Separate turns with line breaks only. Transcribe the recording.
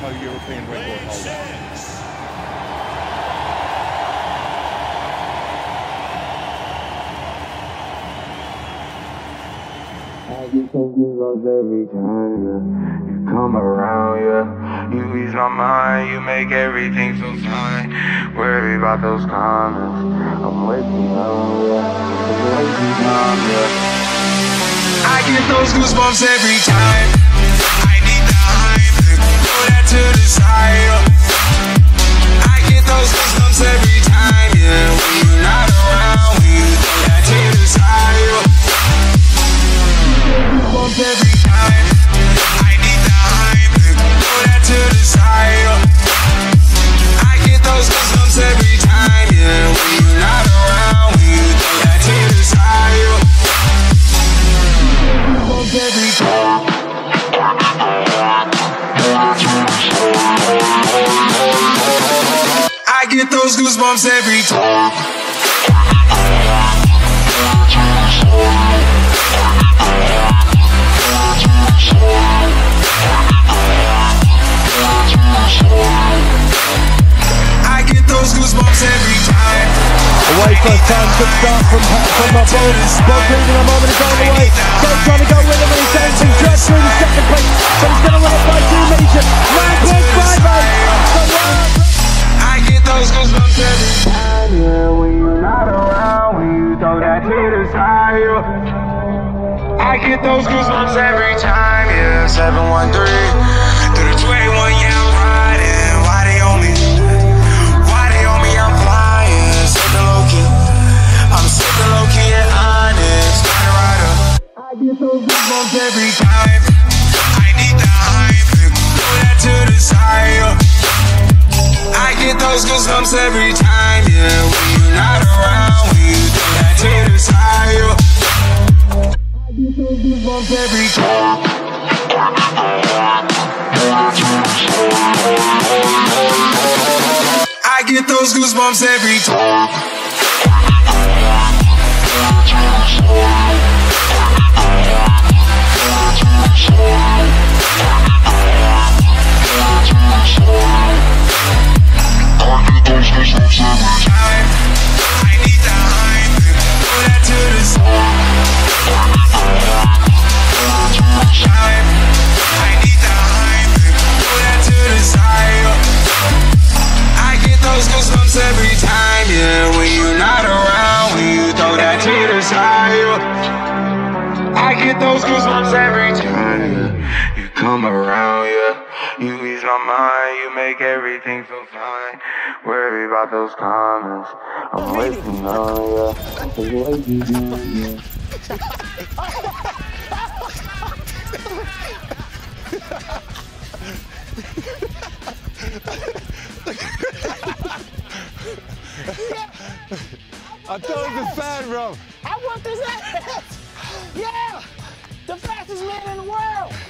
co-European record holder.
I get some goosebumps every time, yeah. You come around, yeah. You ease my mind, you make everything feel fine. Worry about those comments. I'm way too young, yeah. I'm way too young, yeah. I get those goosebumps every time. That those goosebumps every time. I get those goosebumps every time.
Away first time, good start from from my ball. Ball cleaving a moment ago
that to the side. I get those goosebumps every time, yeah. 713 through the 281, yeah, I'm riding. Why they on me? Why they on me? I'm low key. I'm low key and honest. Rider. I get those goosebumps every time. I need the hype. Throw that to the side. I get those goosebumps every time, yeah. When you're not around, when you I get those goosebumps every time. I get those goosebumps every time. Get those goosebumps every time. You come around, yeah. You ease my mind, you make everything feel fine. Worry about those comments. I'm way too young, yeah. I'm way too young.
I thought it was fan, Rob.
I want this ass. Yeah, the fastest man in the world.